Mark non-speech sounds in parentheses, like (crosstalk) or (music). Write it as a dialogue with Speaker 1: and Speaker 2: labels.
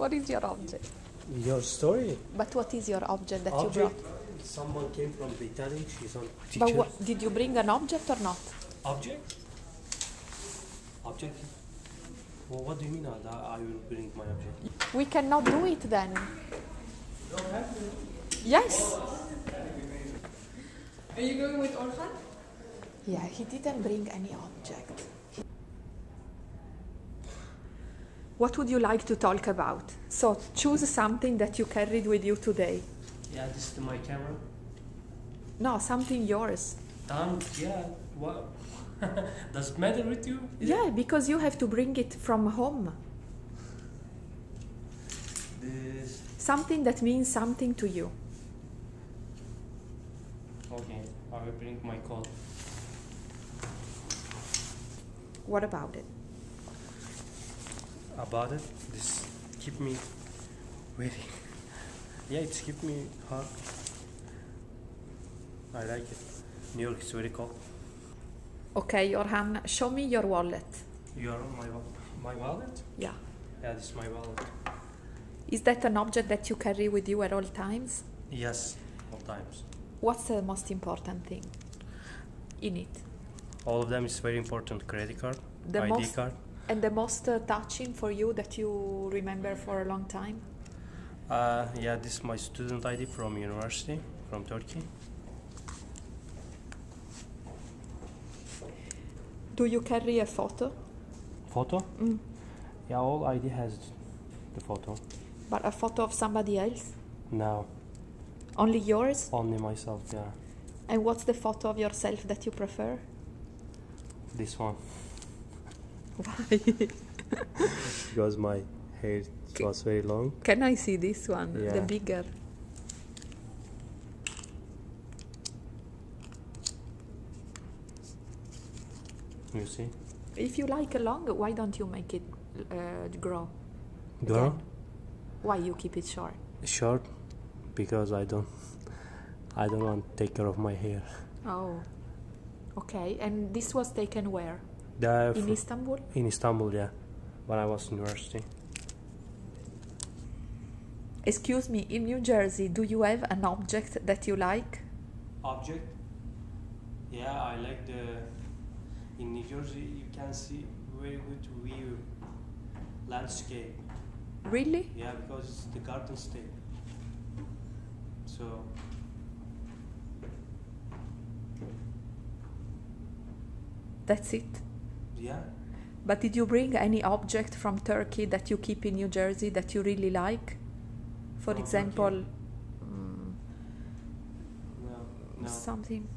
Speaker 1: What is your object?
Speaker 2: Your story.
Speaker 1: But what is your object that you brought?
Speaker 2: Object. Someone came from Italy. She's on teacher.
Speaker 1: But what, did you bring an object or not?
Speaker 2: Object. Object. Well, what do you mean? I, I will bring my object.
Speaker 1: We cannot do it then. Yes.
Speaker 3: Are you going with Orhan?
Speaker 1: Yeah, he didn't bring any object. What would you like to talk about? So choose something that you carried with you today.
Speaker 2: Yeah, this is my camera.
Speaker 1: No, something yours.
Speaker 2: Done. Yeah. What? (laughs) Does it matter with you?
Speaker 1: Yeah, because you have to bring it from home.
Speaker 2: This.
Speaker 1: Something that means something to you.
Speaker 2: Okay. I will bring my call.
Speaker 1: What about it?
Speaker 2: About it, this keep me very. (laughs) Yeah, it's keep me hot. I like it. New York is very cold.
Speaker 1: Okay, Orhan, show me your wallet.
Speaker 2: You are on my my wallet?
Speaker 1: Yeah.
Speaker 2: Yeah, this is my wallet.
Speaker 1: Is that an object that you carry with you at all times?
Speaker 2: Yes, all times.
Speaker 1: What's the most important thing in it?
Speaker 2: All of them is very important. Credit card,
Speaker 1: The
Speaker 2: ID card.
Speaker 1: And the most uh, touching for you that you remember for a long time?
Speaker 2: Uh, yeah, this is my student ID from university, from Turkey.
Speaker 1: Do you carry a photo?
Speaker 2: Photo?
Speaker 1: Mm.
Speaker 2: Yeah, all ID has the photo.
Speaker 1: But a photo of somebody else?
Speaker 2: No.
Speaker 1: Only yours?
Speaker 2: only myself. Yeah,
Speaker 1: And what's the photo of yourself that you prefer?
Speaker 2: this one
Speaker 1: Why? (laughs)
Speaker 2: because my hair was very long.
Speaker 1: Can I see this one? The bigger.
Speaker 2: You see?
Speaker 1: If you like a long, why don't you make it uh, grow?
Speaker 2: Girl,
Speaker 1: Again. Why you keep it short?
Speaker 2: short because I don't, I don't want to take care of my hair.
Speaker 1: Oh. Okay, and this was taken where?
Speaker 2: The
Speaker 1: In Istanbul?
Speaker 2: in Istanbul, yeah, when I was in university.
Speaker 1: Excuse me, in New Jersey, do you have an object that you like?
Speaker 2: Object? Yeah, I like the. In New Jersey, you can see very good view, landscape.
Speaker 1: Really?
Speaker 2: Yeah, because it's the garden state. So
Speaker 1: That's it.
Speaker 2: Yeah,
Speaker 1: But did you bring any object from Turkey that you keep in New Jersey that you really like? For
Speaker 2: From
Speaker 1: example, mm,
Speaker 2: no, no,
Speaker 1: something.